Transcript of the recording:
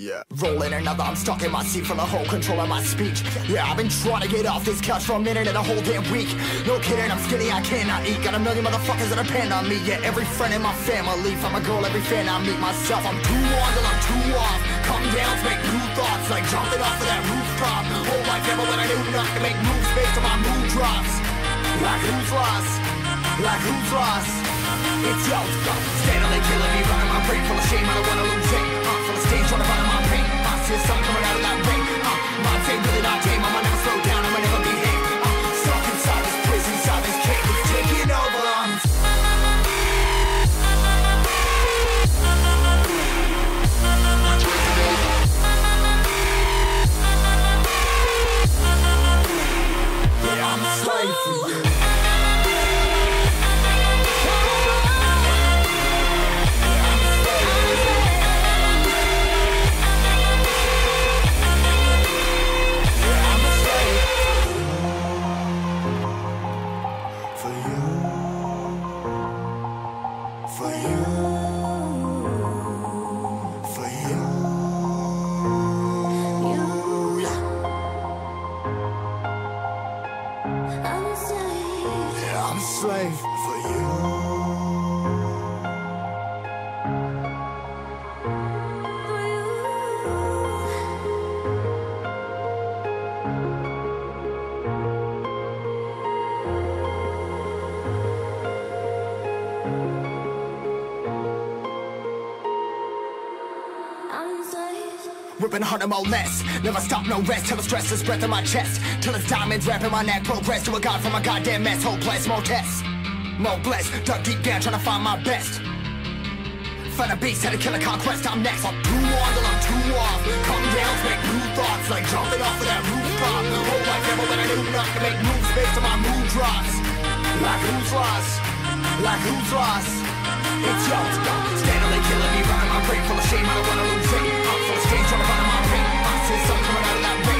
Yeah. Rolling another, I'm stuck in my seat for the whole control of my speech. Yeah, I've been trying to get off this couch for a minute and a whole damn week. No kidding, I'm skinny, I cannot eat. Got a million motherfuckers that depend on me. Yeah, every friend in my family. From a girl, every fan I meet myself. I'm too on till I'm too off. Come down to make new thoughts, like jumping off of that rooftop. Hold my camera when I do not to make moves based on my mood drops. Like who's lost? Like who's lost? It's yo, steadily killing me, running my brain full of shame. I don't wanna lose it. Uh, full of stage, trying to find my pain. I see the sun coming out of that rain. Uh, my day really not tame. Ripping harder, more less. Never stop, no rest. Till the stress is breath in my chest. Till it's diamonds wrapping my neck. Progress to a god from a goddamn mess. Hopeless, more tests. More blessed. Dug deep down, trying to find my best. Find a beast, had to kill a conquest. I'm next. I'm too on till I'm too off. Come down make new thoughts. Like jumping off of that rooftop. Hold my camera when I do not make moves based on my mood drops. Like who's lost? Like who's lost? It's go. Steadily killing me, running my brain full of shame. I don't wanna lose it. I'm full of stage, trying to find my pain. I see sun coming out of that rain.